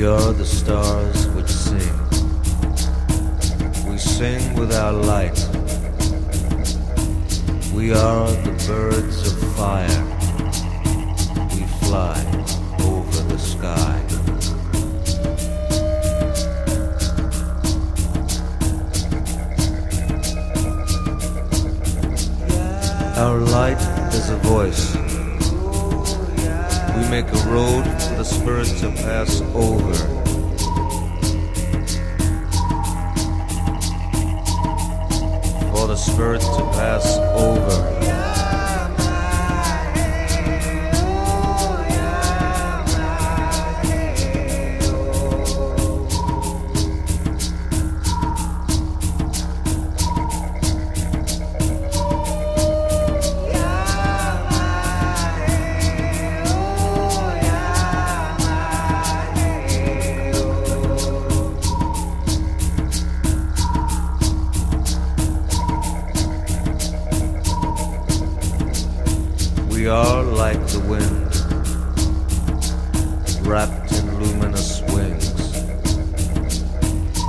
We are the stars which sing. We sing with our light. We are the birds of fire. We fly over the sky. Our light is a voice. We make a road for the spirit to pass over. For the spirit to pass over. Wrapped in luminous wings.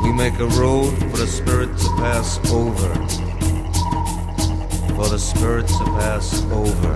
We make a road for the spirit to pass over, for the spirit to pass over.